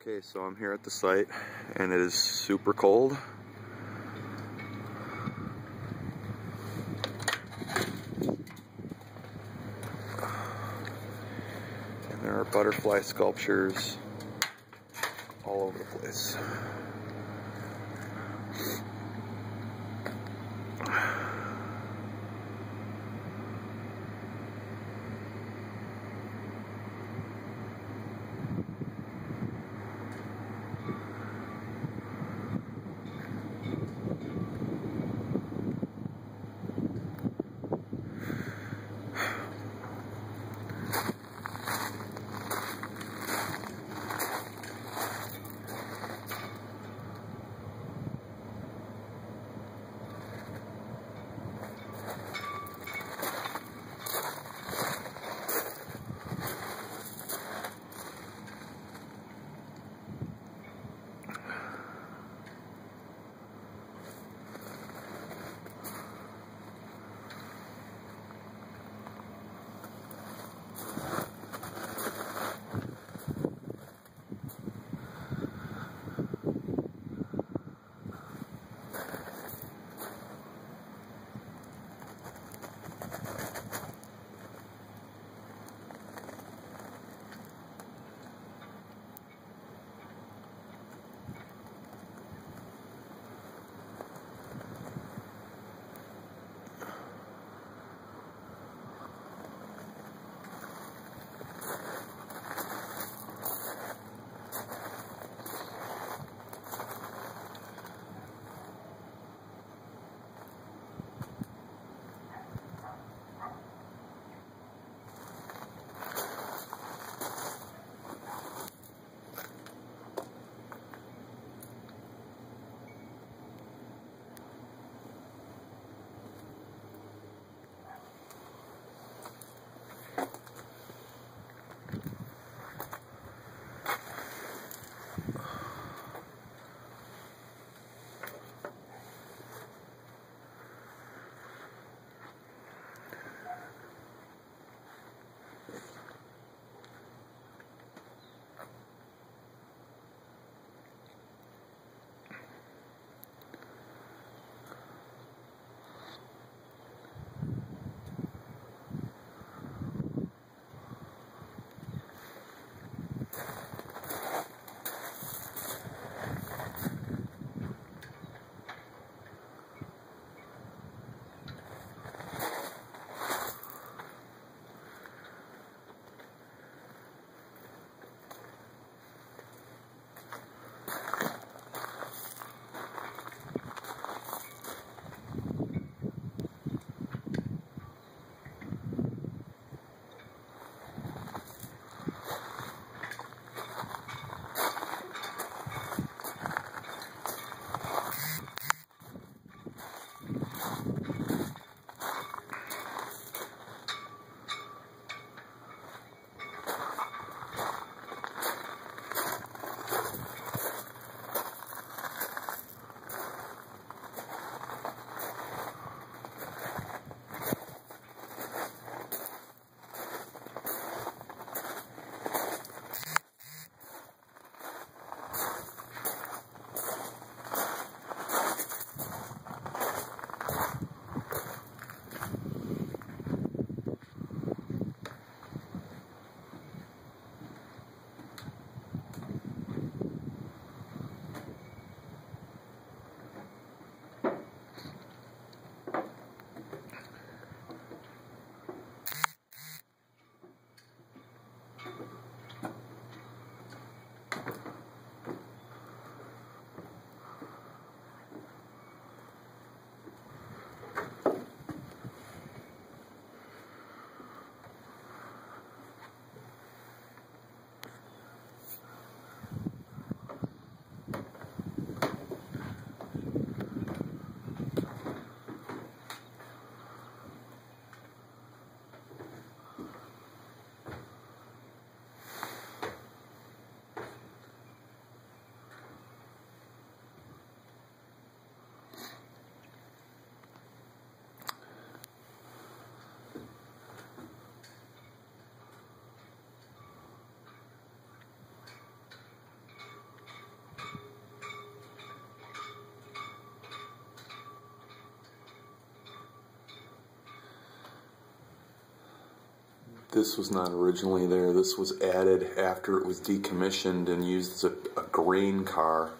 Okay, so I'm here at the site and it is super cold. And there are butterfly sculptures all over the place. This was not originally there. This was added after it was decommissioned and used as a, a grain car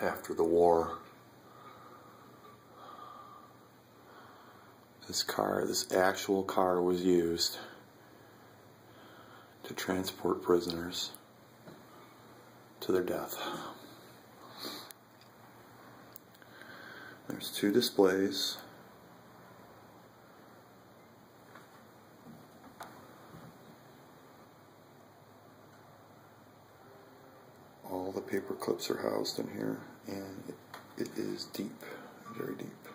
after the war. This car, this actual car was used to transport prisoners to their death. There's two displays. All the paper clips are housed in here, and it, it is deep, very deep.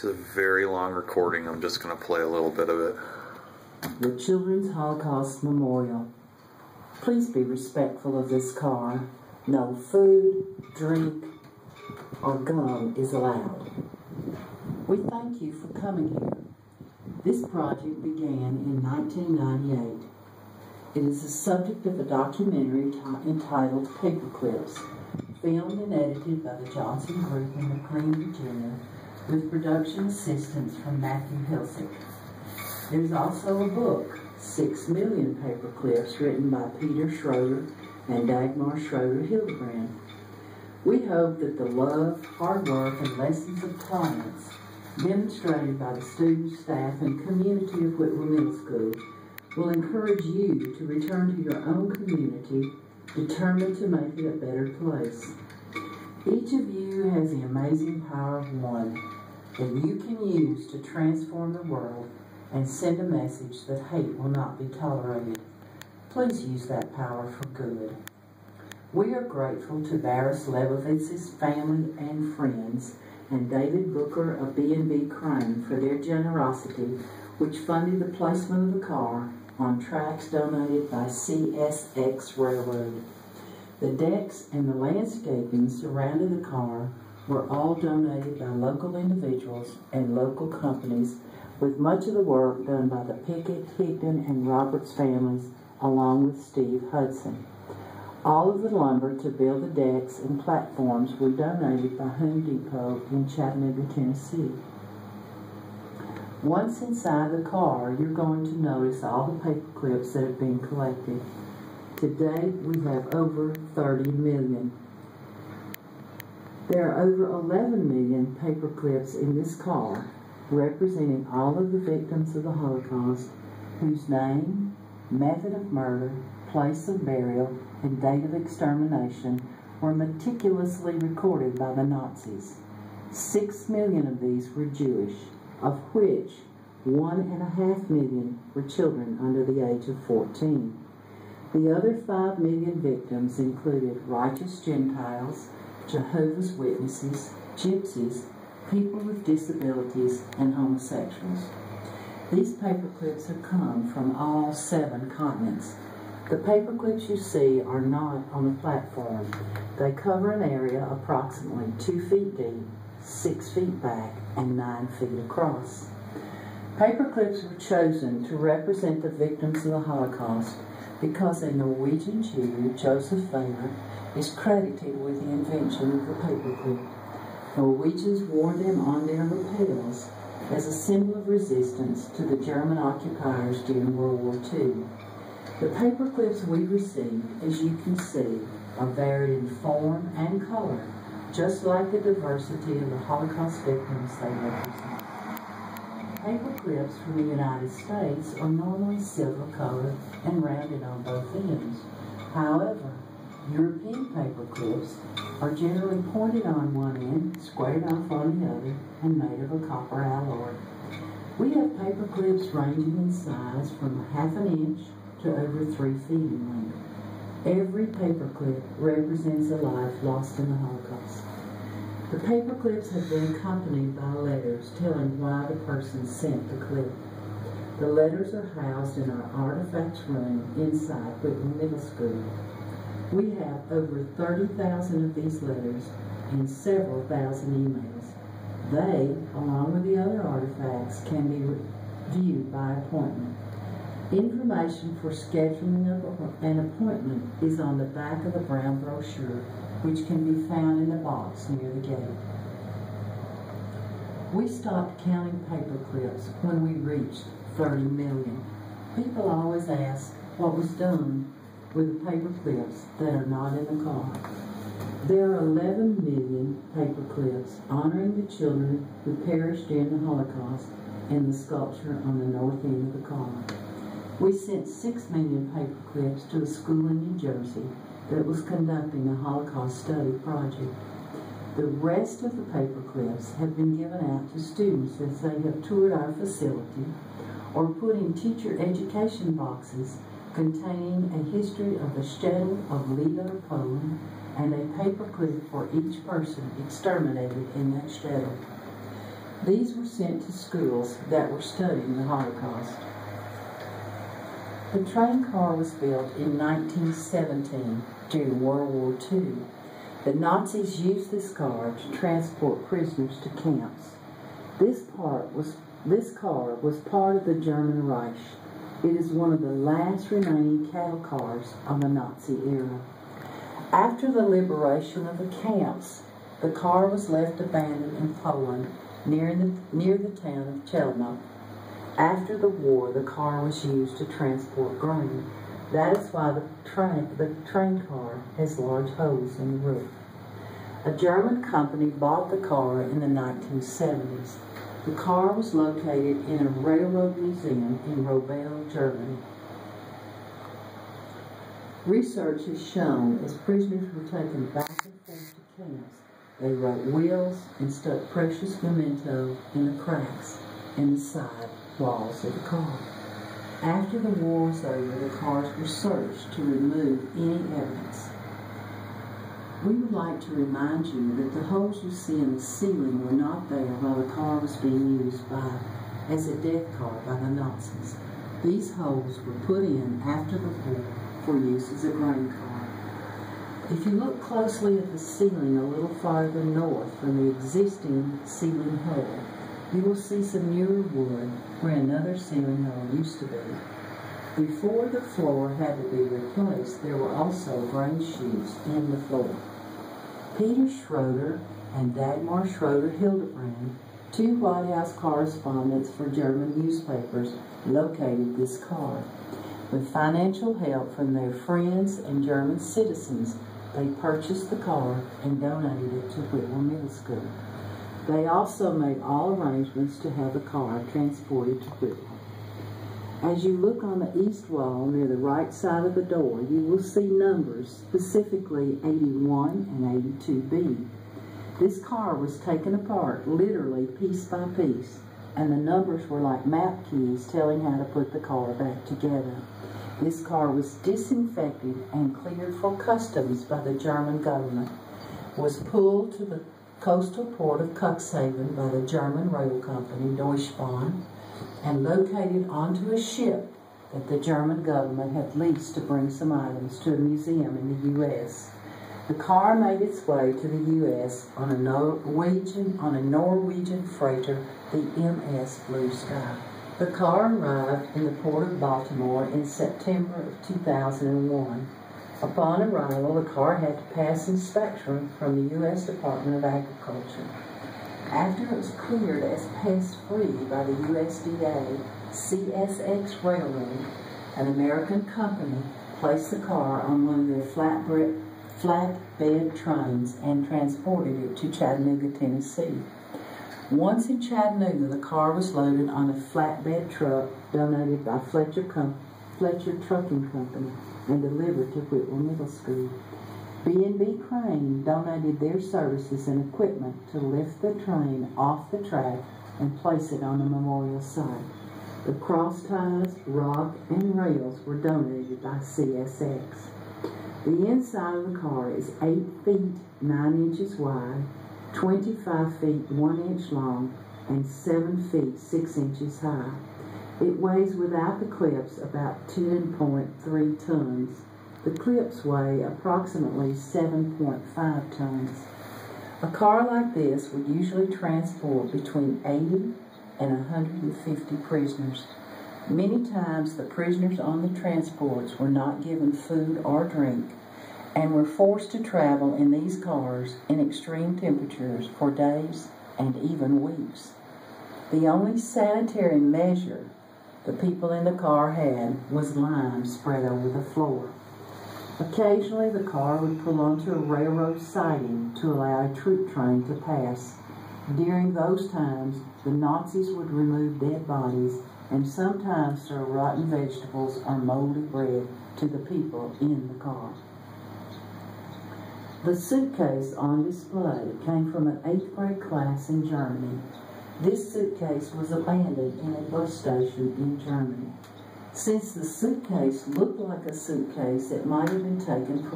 Is a very long recording. I'm just going to play a little bit of it. The Children's Holocaust Memorial. Please be respectful of this car. No food, drink, or gum is allowed. We thank you for coming here. This project began in 1998. It is the subject of a documentary entitled Paperclips, filmed and edited by the Johnson Group in McLean, Virginia, with production assistance from Matthew Hilsick. There's also a book, Six Million Paperclips, written by Peter Schroeder and Dagmar Schroeder Hildebrand. We hope that the love, hard work, and lessons of clients demonstrated by the students, staff, and community of Whitwell Middle School will encourage you to return to your own community determined to make it a better place. Each of you has the amazing power of one that you can use to transform the world and send a message that hate will not be tolerated. Please use that power for good. We are grateful to Baris Lebovitz's family and friends and David Booker of B&B Crane for their generosity, which funded the placement of the car on tracks donated by CSX Railroad. The decks and the landscaping surrounding the car were all donated by local individuals and local companies, with much of the work done by the Pickett, Higdon, and Roberts families, along with Steve Hudson. All of the lumber to build the decks and platforms were donated by Home Depot in Chattanooga, Tennessee. Once inside the car, you're going to notice all the paper clips that have been collected. Today, we have over 30 million. There are over 11 million paper clips in this car, representing all of the victims of the Holocaust whose name, method of murder, place of burial, and date of extermination were meticulously recorded by the Nazis. Six million of these were Jewish, of which one and a half million were children under the age of 14. The other five million victims included righteous Gentiles, Jehovah's Witnesses, Gypsies, people with disabilities, and homosexuals. These paperclips have come from all seven continents. The paperclips you see are not on the platform. They cover an area approximately two feet deep, six feet back, and nine feet across. Paperclips were chosen to represent the victims of the Holocaust because a Norwegian Jew, Joseph Weber, is credited with the invention of the paperclip. Norwegians wore them on their lapels as a symbol of resistance to the German occupiers during World War II. The paperclips we received, as you can see, are varied in form and color, just like the diversity of the Holocaust victims they represent. Paper clips from the United States are normally silver colored and rounded on both ends. However, European paper clips are generally pointed on one end, squared off on the other, and made of a copper alloy. We have paper clips ranging in size from half an inch to over three feet in length. Every paper clip represents a life lost in the Holocaust. The paper clips have been accompanied by letters telling why the person sent the clip. The letters are housed in our artifacts room inside Whitwell Middle School. We have over 30,000 of these letters and several thousand emails. They, along with the other artifacts, can be viewed by appointment. Information for scheduling an appointment is on the back of the brown brochure, which can be found in the box near the gate. We stopped counting paper clips when we reached 30 million. People always ask what was done with the paper clips that are not in the car. There are 11 million paper clips honoring the children who perished during the Holocaust in the sculpture on the north end of the car. We sent 6 million paper clips to a school in New Jersey that was conducting a Holocaust study project. The rest of the paper clips have been given out to students as they have toured our facility or put in teacher education boxes containing a history of the shtetl of Lidar, Poland, and a paperclip for each person exterminated in that shtetl. These were sent to schools that were studying the Holocaust. The train car was built in 1917 during World War II. The Nazis used this car to transport prisoners to camps. This part was this car was part of the German Reich it is one of the last remaining cattle cars of the Nazi era. After the liberation of the camps, the car was left abandoned in Poland near the, near the town of Chelmno. After the war, the car was used to transport grain. That is why the train, the train car has large holes in the roof. A German company bought the car in the 1970s. The car was located in a railroad museum in Robel, Germany. Research has shown as prisoners were taken back and forth to camps, they wrote wills and stuck precious memento in the cracks in the side walls of the car. After the war was over, the cars were searched to remove any evidence. We would like to remind you that the holes you see in the ceiling were not there while the car was being used by, as a death car by the Nazis. These holes were put in after the war for use as a grain car. If you look closely at the ceiling a little farther north from the existing ceiling hole, you will see some newer wood where another ceiling hole used to be. Before the floor had to be replaced, there were also grain chutes in the floor. Peter Schroeder and Dagmar Schroeder Hildebrand, two White House correspondents for German newspapers, located this car. With financial help from their friends and German citizens, they purchased the car and donated it to Whitwell Middle School. They also made all arrangements to have the car transported to Whitwell. As you look on the east wall near the right side of the door, you will see numbers, specifically 81 and 82B. This car was taken apart, literally piece by piece, and the numbers were like map keys telling how to put the car back together. This car was disinfected and cleared for customs by the German government, was pulled to the coastal port of Cuxhaven by the German rail company Deutsche Bahn, and located onto a ship that the German government had leased to bring some items to a museum in the U.S. The car made its way to the U.S. on a Norwegian on a Norwegian freighter, the MS Blue Sky. The car arrived in the port of Baltimore in September of 2001. Upon arrival, the car had to pass inspection from the U.S. Department of Agriculture. After it was cleared as pest-free by the USDA, CSX Railroad, an American company, placed the car on one of their flatbed, flatbed trains and transported it to Chattanooga, Tennessee. Once in Chattanooga, the car was loaded on a flatbed truck donated by Fletcher, Com- Fletcher Trucking Company and delivered to Whitwell Middle School. B&B Crane donated their services and equipment to lift the train off the track and place it on the memorial site. The cross ties, rock, and rails were donated by CSX. The inside of the car is 8 feet 9 inches wide, 25 feet 1 inch long, and 7 feet 6 inches high. It weighs without the clips about 10.3 tons. The clips weigh approximately 7.5 tons. A car like this would usually transport between 80 and 150 prisoners. Many times the prisoners on the transports were not given food or drink and were forced to travel in these cars in extreme temperatures for days and even weeks. The only sanitary measure the people in the car had was lime spread over the floor. Occasionally, the car would pull onto a railroad siding to allow a troop train to pass. During those times, the Nazis would remove dead bodies and sometimes serve rotten vegetables or moldy bread to the people in the car. The suitcase on display came from an eighth grade class in Germany. This suitcase was abandoned in a bus station in Germany. Since the suitcase looked like a suitcase that might have been taken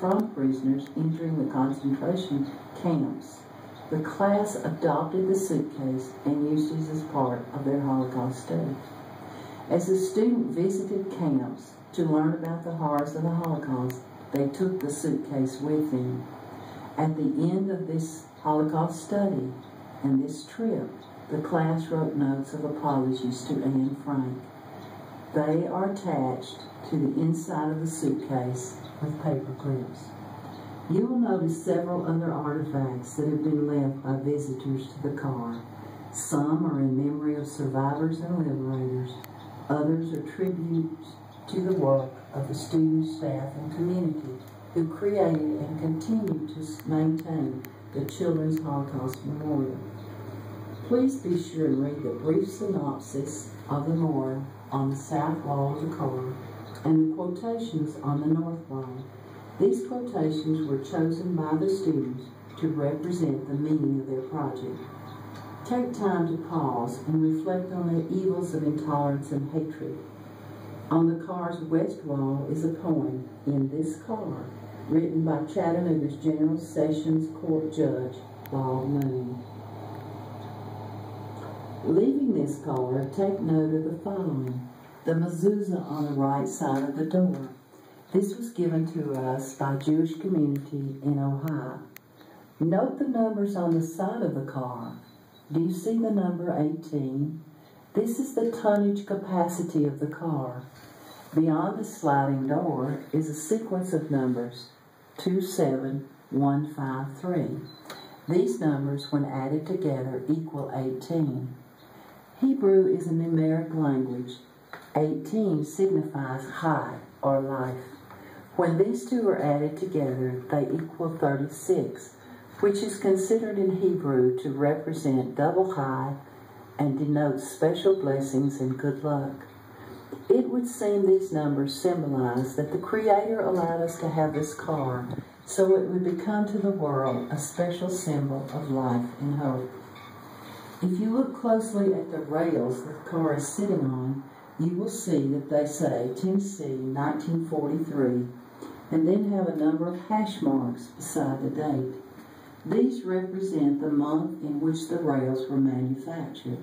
from prisoners entering the concentration camps, the class adopted the suitcase and used it as part of their Holocaust study. As the student visited camps to learn about the horrors of the Holocaust, they took the suitcase with them. At the end of this Holocaust study and this trip, the class wrote notes of apologies to Anne Frank. They are attached to the inside of the suitcase with paper clips. You will notice several other artifacts that have been left by visitors to the car. Some are in memory of survivors and liberators. Others are tributes to the work of the students, staff, and community who created and continue to maintain the Children's Holocaust Memorial. Please be sure and read the brief synopsis of the memorial on the south wall of the car and the quotations on the north wall. These quotations were chosen by the students to represent the meaning of their project. Take time to pause and reflect on the evils of intolerance and hatred. On the car's west wall is a poem, In This Car, written by Chattanooga's General Sessions Court Judge, Bob Moon. Leaving this car, take note of the following. The mezuzah on the right side of the door. This was given to us by Jewish community in Ohio. Note the numbers on the side of the car. Do you see the number 18? This is the tonnage capacity of the car. Beyond the sliding door is a sequence of numbers 27153. These numbers, when added together, equal 18. Hebrew is a numeric language. 18 signifies high or life. When these two are added together, they equal 36, which is considered in Hebrew to represent double high and denotes special blessings and good luck. It would seem these numbers symbolize that the Creator allowed us to have this car so it would become to the world a special symbol of life and hope. If you look closely at the rails the car is sitting on, you will see that they say Tennessee 1943 and then have a number of hash marks beside the date. These represent the month in which the rails were manufactured.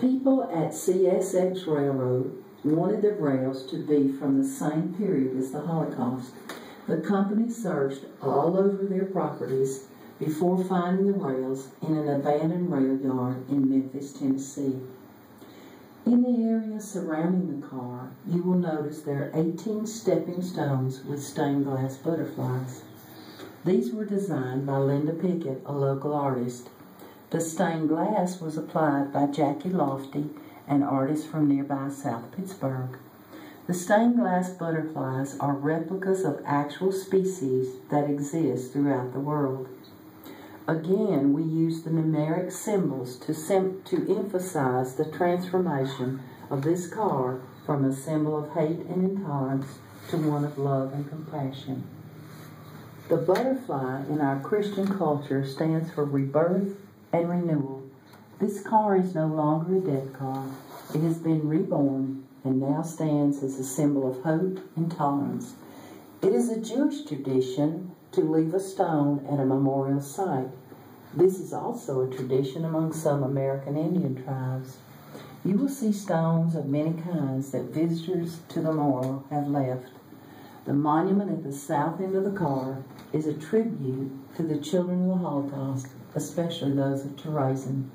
People at CSX Railroad wanted the rails to be from the same period as the Holocaust. The company searched all over their properties before finding the rails in an abandoned rail yard in Memphis, Tennessee. In the area surrounding the car, you will notice there are 18 stepping stones with stained glass butterflies. These were designed by Linda Pickett, a local artist. The stained glass was applied by Jackie Lofty, an artist from nearby South Pittsburg. The stained glass butterflies are replicas of actual species that exist throughout the world. Again, we use the numeric symbols to, to emphasize the transformation of this car from a symbol of hate and intolerance to one of love and compassion. The butterfly in our Christian culture stands for rebirth and renewal. This car is no longer a dead car. It has been reborn and now stands as a symbol of hope and tolerance. It is a Jewish tradition to leave a stone at a memorial site. This is also a tradition among some American Indian tribes. You will see stones of many kinds that visitors to the memorial have left. The monument at the south end of the car is a tribute to the children of the Holocaust, especially those of Terezin.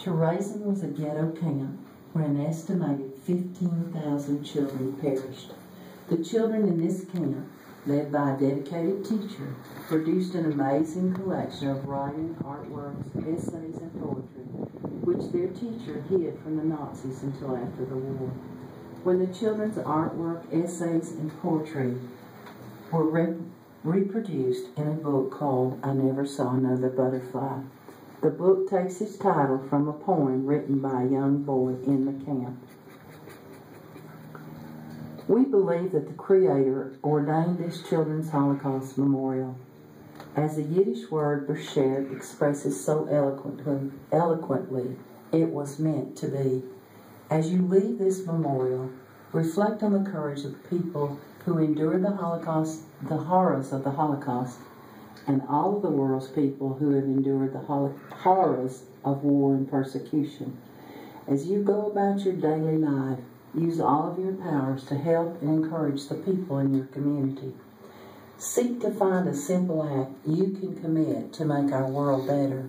Terezin was a ghetto camp where an estimated 15,000 children perished. The children in this camp, led by a dedicated teacher, produced an amazing collection of writing, artworks, essays, and poetry, which their teacher hid from the Nazis until after the war. When the children's artwork, essays, and poetry were re reproduced in a book called I Never Saw Another Butterfly. The book takes its title from a poem written by a young boy in the camp. We believe that the Creator ordained this Children's Holocaust Memorial. As the Yiddish word Beshert expresses so eloquently, eloquently, it was meant to be. As you leave this memorial, reflect on the courage of people who endured the Holocaust, the horrors of the Holocaust, and all of the world's people who have endured the horrors of war and persecution. As you go about your daily life, use all of your powers to help and encourage the people in your community. Seek to find a simple act you can commit to make our world better.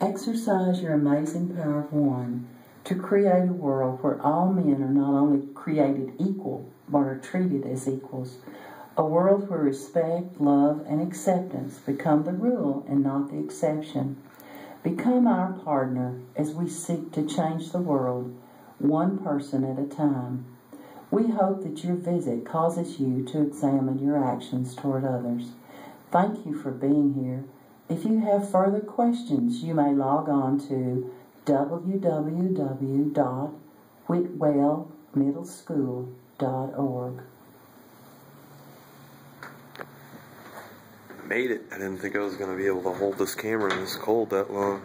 Exercise your amazing power of one to create a world where all men are not only created equal, but are treated as equals. A world where respect, love, and acceptance become the rule and not the exception. Become our partner as we seek to change the world, one person at a time. We hope that your visit causes you to examine your actions toward others. Thank you for being here. If you have further questions, you may log on to www.whitwellmiddleschool.org. Made it. I didn't think I was going to be able to hold this camera in this cold that long.